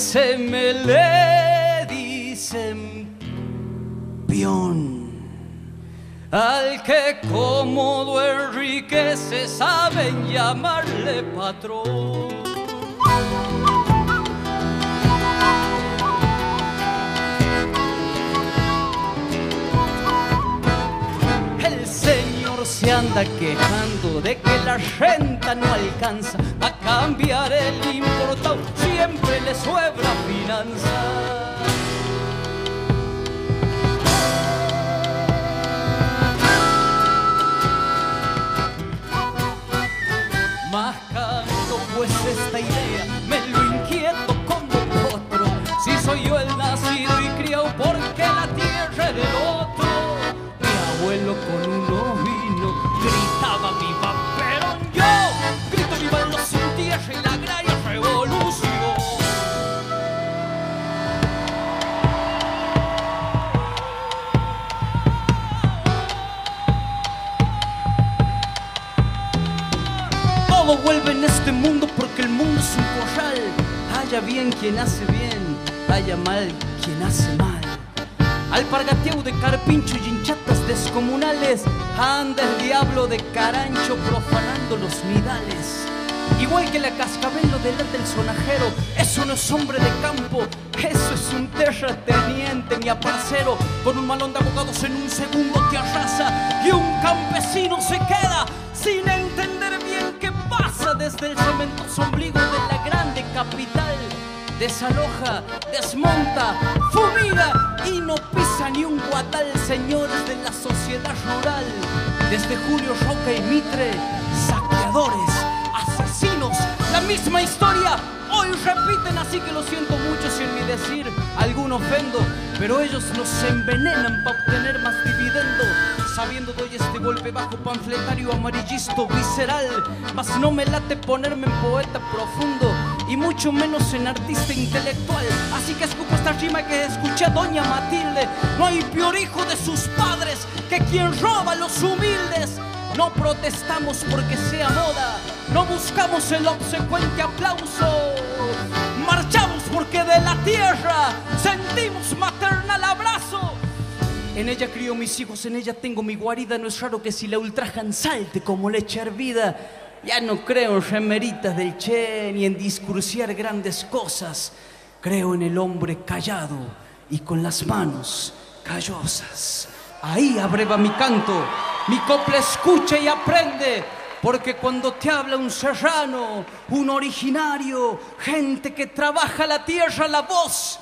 Ese me le dicen Al que cómodo enriquece, saben llamarle patrón. El señor se anda quejando de que la renta no alcanza a cambiar el importado, siempre le sobra finanza. Vuelve en este mundo porque el mundo es un corral. Haya bien quien hace bien, haya mal quien hace mal. Alpargateo de carpincho y hinchatas descomunales, anda el diablo de carancho profanando los nidales. Igual que la cascabel lo delata el sonajero, eso no es hombre de campo, eso es un terrateniente ni aparcero. Con un malón de abogados en un segundo te arrasa y un campesino se queda sin pasa desde el cementoso ombligo de la grande capital. Desaloja, desmonta, fumida y no pisa ni un guatal, señores de la sociedad rural. Desde Julio Roca y Mitre, saqueadores, asesinos, la misma historia. Hoy repiten, así que lo siento mucho si en mi decir alguno ofendo, pero ellos nos envenenan para obtener más dividendo. Sabiendo doy este golpe bajo panfletario amarillisto visceral, mas no me late ponerme en poeta profundo y mucho menos en artista intelectual. Así que escupo esta rima que escuché a Doña Matilde. No hay peor hijo de sus padres que quien roba a los humildes. No protestamos porque sea moda, no buscamos el obsecuente aplauso. Marchamos porque de la tierra sentimos maternal abrazo. En ella crío mis hijos, en ella tengo mi guarida. No es raro que si la ultrajan salte como leche hervida. Ya no creo en remeritas del Che ni en discursiar grandes cosas. Creo en el hombre callado y con las manos callosas. Ahí abreva mi canto, mi copla escucha y aprende. Porque cuando te habla un serrano, un originario, gente que trabaja la tierra, la voz,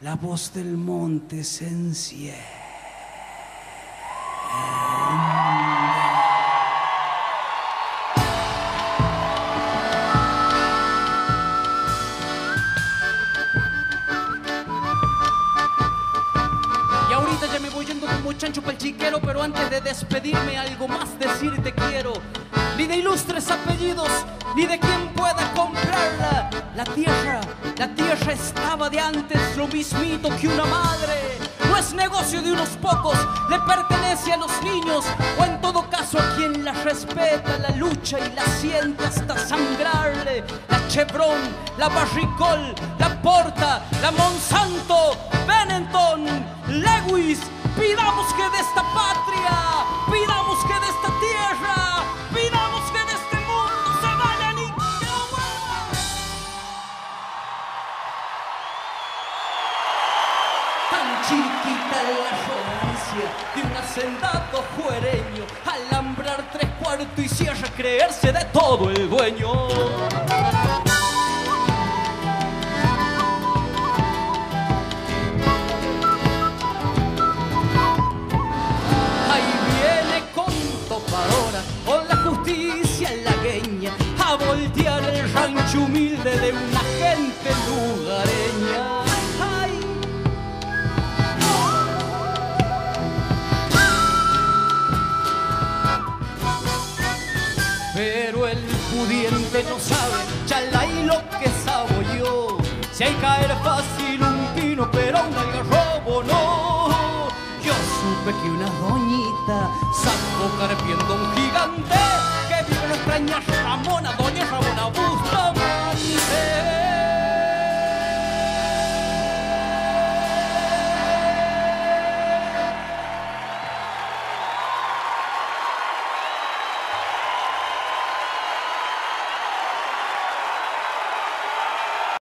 la voz del monte se enciende. Chancho pa'l chiquero, pero antes de despedirme algo más decirte quiero. Ni de ilustres apellidos, ni de quien pueda comprarla. La tierra, la tierra estaba de antes lo mismito que una madre. No es negocio de unos pocos, le pertenece a los niños, o en todo caso a quien la respeta, la lucha y la siente hasta sangrarle. La Chevron, la Barricol, la Porta, la Monsanto, Benetton, Lewis, pidamos que de esta patria, pidamos que de esta tierra, pidamos que de este mundo se vaya Nicaragua. Tan chiquita la arrogancia de un hacendado juereño, alambrar tres cuartos y cierra creerse de todo el dueño. No sabe, chala y lo que sabo yo. Si hay caer fácil un pino, pero un algarrobo no. Yo supe que una doñita sacó carpiendo un gigante